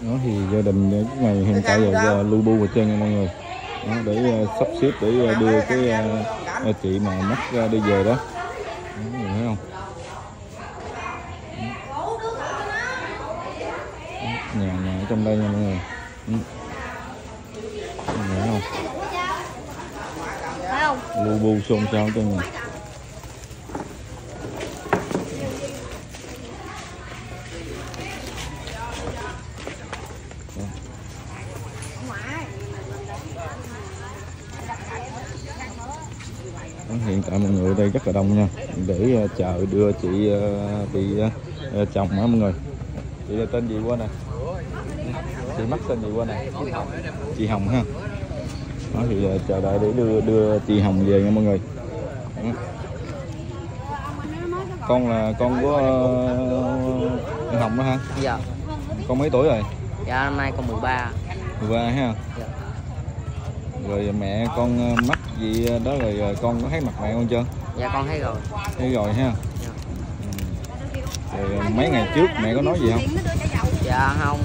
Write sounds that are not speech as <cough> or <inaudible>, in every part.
đó thì gia đình cái ngày hiện tại giờ, giờ lu bu hết trơn nha mọi người. Đó, để ờ, sắp xếp để ờ, đưa cái ờ, ờ, chị mà mất ra đi về đó. Đó, mọi người thấy không? Nhà nhà ở trong đây nha mọi người. Mọi người thấy không? Lu bu xôn xao cho nhà hiện tại mọi người ở đây rất là đông nha. Để ờ, chờ đưa chị ờ, bị ờ, chồng á mọi người. Chị là tên gì quên nè chị mắc tên gì quên nè chị Hồng ha. Đó thì ờ, chờ đợi để đưa đưa chị Hồng về nha mọi người. Đó. con là con của ờ, Hồng đó ha? Dạ, con mấy tuổi rồi? Dạ năm nay con 13 13 ha? Dạ. Rồi mẹ con ờ, mắc gì đó rồi ờ, con có thấy mặt mẹ con chưa? Dạ con thấy rồi. Thấy rồi ha. Dạ. Ừ. rồi mấy ngày trước mẹ có nói gì không? Dạ không.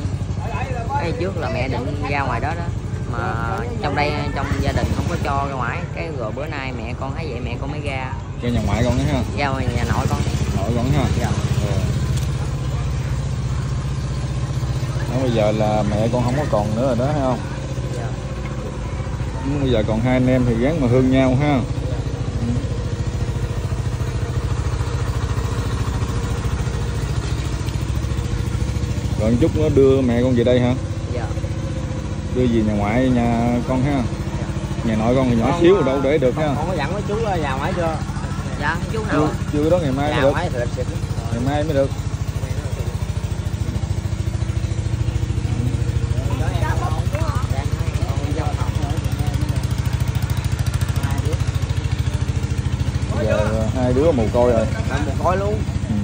Cái trước là mẹ định ra ngoài đó đó. Mà trong đây trong gia đình không có cho ra ngoài. Cái rồi bữa nay mẹ con thấy vậy mẹ con mới ra. Cho nhà ngoại con đó ha? Ra ngoài nhà nội con. Nội con ha? Dạ. Ừ. Đó, bây giờ là mẹ con không có còn nữa rồi đó thấy không? Dạ Ừ, bây giờ còn hai anh em thì gắng mà thương nhau ha. Rồi chút nó đưa mẹ con về đây hả? Dạ. Đưa về nhà ngoại nhà con ha. Nhà nội con thì nhỏ xíu đâu để được ha. Con có dặn với chú là vào ngoài chưa? Dạ chú nào? Chưa, chưa đó ngày mai Vào được. ngày mai mới được hai đứa mù côi rồi Làm một coi luôn. ừ.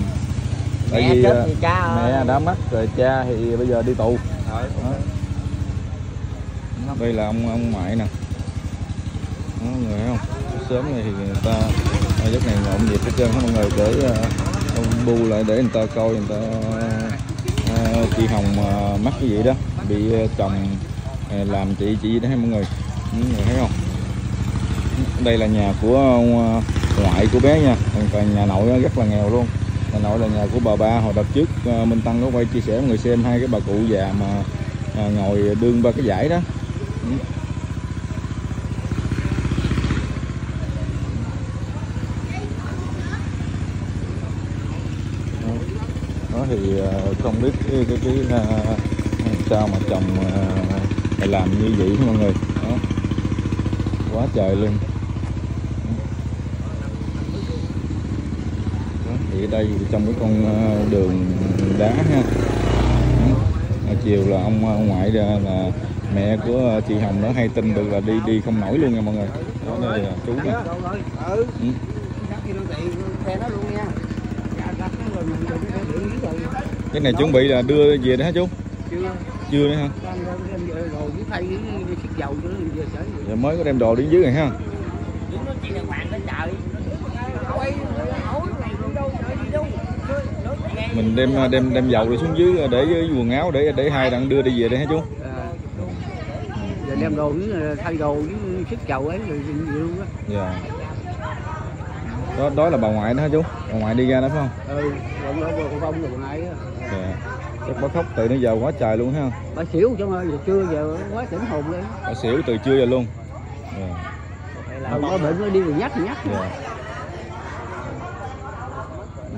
tại Mẹ vì chết ờ, thì cha mẹ đã mất rồi cha thì bây giờ đi tù Rồi. đó. đây là ông ông ngoại nè đó, mọi người thấy không sớm này thì người ta ở giấc này nhộn nhịp hết trơn mọi người để ờ, ông bu lại để người ta coi người ta ờ, chị Hồng ờ, mắc cái gì đó bị ờ, chồng ờ, làm chị chị đó mọi người mọi người thấy không đây là nhà của ờ, ngoại của bé nha. Còn nhà nội rất là nghèo luôn. Nhà nội là nhà của bà ba hồi đợt trước ờ, Minh Tăng có quay chia sẻ với người xem hai cái bà cụ già mà ờ, ngồi đương ba cái giải đó. Ừ. Đó, thì không biết cái cái, cái sao mà chồng lại làm như vậy mọi người. Đó. Quá trời luôn đó, thì đây trong cái con ờ, đường đá ha. Chiều là ông, ông ngoại ra là mẹ của chị Hồng nó hay tin được là đi đi không nổi luôn nha mọi người. Đó đây là chú nè. Ừ. Cái này chuẩn bị là đưa về đó hả chú? Chưa. chưa nữa về rồi mới có đem đồ đến dưới này ha Chúng nó chỉ là hoàng lên trời. Quay hỏi này cũng đâu trời gì đâu. Mình đem đem đem dầu đi xuống dưới để với quần áo để để hai đặng đưa đi về đây hả chú? À, giờ đem đồ với thay đồ với xịt dầu ấy rồi luôn á. dạ. Đó đó là bà ngoại đó hả chú? Bà ngoại đi ra đó phải không? Ừ, rồi vừa vong rồi ngay á. dạ. Chắc bà khóc từ nãy giờ quá trời luôn ha. Bà xỉu chứ mà giờ chưa giờ quá tỉnh hồn lên. bà xỉu từ trưa giờ luôn. Dạ. Không có bệnh nó đi rồi nhắc nhắc. dạ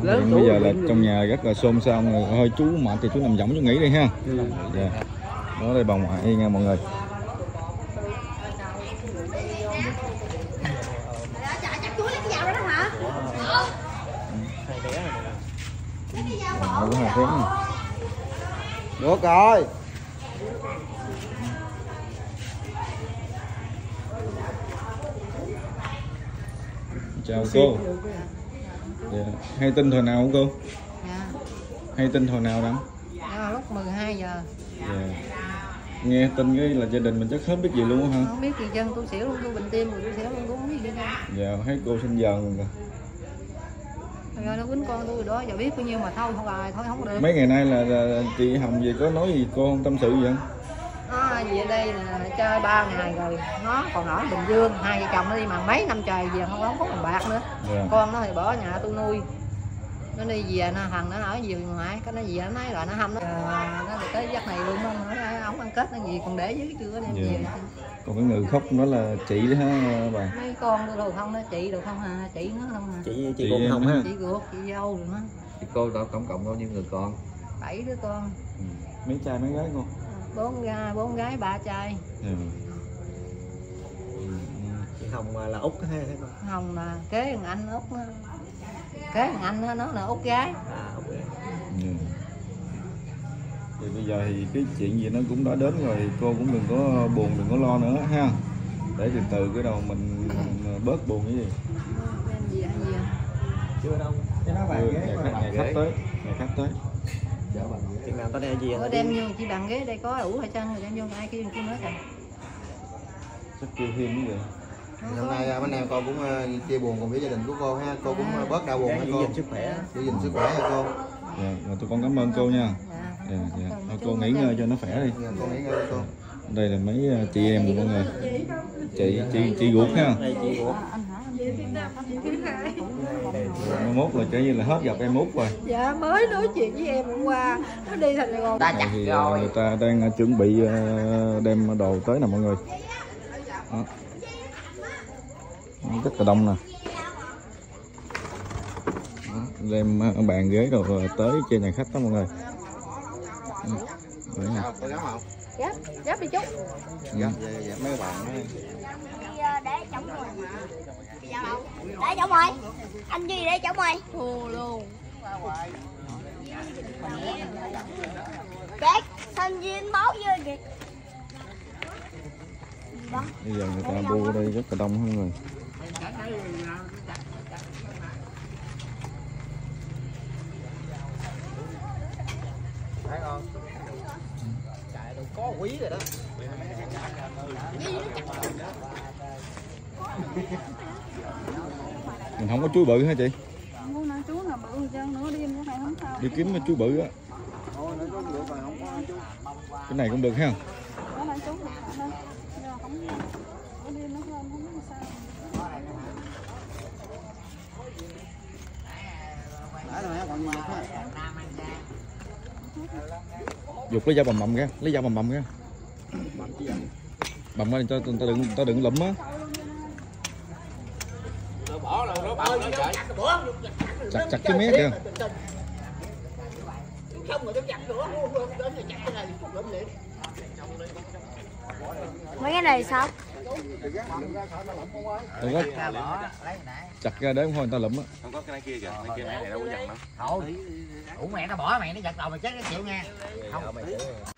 Lớn bây giờ là trong nhà rất là xôn xao người thôi chú mệt thì chú nằm võng chú nghỉ đi ha Ừ. dạ đó đây bà ngoại nha mọi người cái đó nè Được rồi. chào cô dạ. hay tin thời nào không cô? Dạ, hay tin hồi nào đặng dạ, lúc 12 giờ. Dạ. nghe tin cái là gia đình mình chắc hết biết gì luôn hả? Không biết gì chân tôi xỉu luôn tôi bệnh tim rồi tôi xỉu luôn tôi không biết gì hết dạ thấy cô sinh giờ rồi. Kìa rồi nó quýnh con tôi đó giờ biết bao nhiêu mà thôi không rồi thôi không được. Mấy ngày nay là, là chị Hồng gì có nói gì cô không tâm sự gì không nó về đây là chơi ba ngày rồi. Nó còn ở bình dương hai vợ chồng nó đi mà mấy năm trời về không có đồng bạc nữa. Dạ. Con nó thì bỏ nhà tôi nuôi. Nó đi về nó thằng nó ở về ngoài cái nó về nó nói rồi nó hâm nó à, nó tới giấc này luôn nó nói ổng ăn kết nó gì còn để dưới chưa đem Dạ. về. Còn cái người khóc đó là chị đó ha bà? Mấy con tôi đồ không nó chị đồ không à chị nó không à chị chị Chị hồng ha. chị ruột chị dâu rồi nó chị cô đó tổng cộng bao nhiêu người con? Bảy đứa con. Mấy trai mấy gái cô bốn bốn gái ba trai. Dạ. chị hồng là út ha thấy không hồng là kế thằng anh út kế thằng anh nó là út gái. À út. Dạ. thì bây giờ thì cái chuyện gì nó cũng đã đến rồi cô cũng đừng có buồn đừng có lo nữa ha. Để từ từ cái đầu mình bớt buồn cái gì. À? chưa đâu. Cái nó Ừ, ngày, khách, ngày khách tới ngày khách tới chị bạn chừng nào tới đây gì anh đem vô chị bạn ghế đây có ủ hay chân rồi đem vô ai kia kia nữa kìa. Rất kêu thêm nữa người. hôm nay bên em con cũng à, chia buồn cùng với gia đình của cô ha. Cô cũng à, à. bớt đau buồn ha cô giữ gìn sức khỏe. Giữ gìn sức khỏe cho cô? Dạ rồi tụi con cảm ơn cô nha. Dạ. Dạ, dạ. thôi cô nghỉ ngơi cho nó khỏe đi. Dạ, cô nghỉ ngơi cô. Đây là mấy chị em mọi người. Chị chị chị ruột ha. Đây chị ruột. 21 rồi trở như là hết gặp em út rồi. Dạ mới nói chuyện với em hôm qua. Nó đi thành Sài Ta chặt rồi. Người ta đang ờ, chuẩn bị ờ, đem đồ tới nè mọi người. Đó. Rất là đông nè. Đem ờ, bàn ghế đồ tới trên nhà khách đó mọi người. Đấy nè Gắp, gắp đi chú. Gắp, mấy bạn Để chống người để chống rồi Anh Duy để chống rồi Thua luôn. Chết Sao anh Duy anh báo vô vậy bây giờ người ta bu ở đây rất là đông mọi người mình không có chuối bự hả <laughs> chị? Mua nào chú nào bự không sao. Đi kiếm cái chuối bự á. Cái này cũng được ha. Có không Có không không dục lấy dao bầm bầm ra lấy dao bầm bầm ra. Bầm ra cho người ta đừng người ta đừng lụm á chặt chặt cái mé kìa. Mấy cái này sao? Đừng có chặt ra để không thôi người ta lụm á. Thôi. Ủ mẹ nó bỏ mẹ nó giật đầu mày chết cái chịu nha. Không